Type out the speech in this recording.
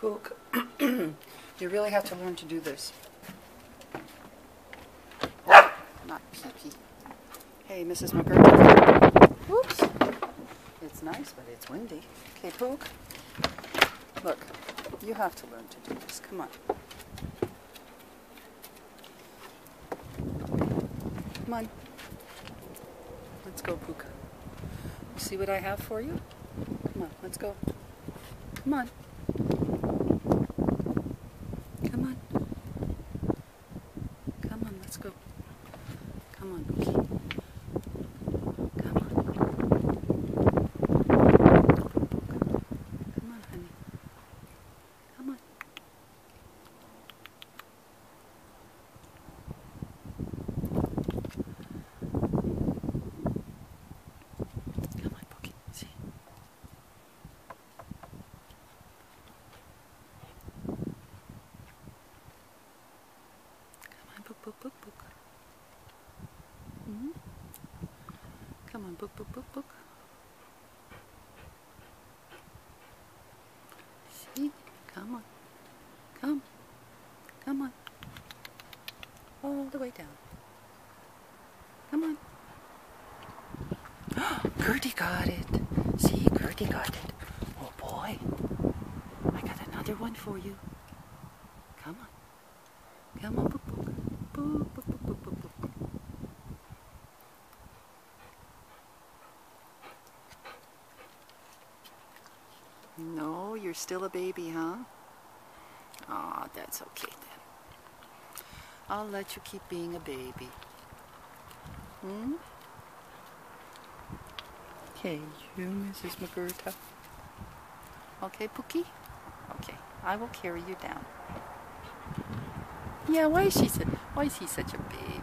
Pook, you really have to learn to do this. Oh, not pee-pee. Hey, Mrs. McGurk. Whoops. It's nice, but it's windy. Okay, Pook. Look, you have to learn to do this. Come on. Come on. Let's go, Pook. See what I have for you? Come on, let's go. Come on. Come on. Come on, let's go. Come on, Pookie. Come on. Come on, honey. Come on. Come on, Pookie. See? Come on, book, book, book, book. Hmm Come on, book, book, book, book. See? Come on. Come. Come on. All the way down. Come on. Gertie got it. See, Gertie got it. Oh boy. I got another one for you. Come on. Come on, book. Book, book, book, book, book, book. No, you're still a baby, huh? Aw, that's okay then. I'll let you keep being a baby. Hmm? Okay, you, Mrs. McGurta. Okay, Pookie? Okay, I will carry you down. Yeah, why is she why is he such a baby?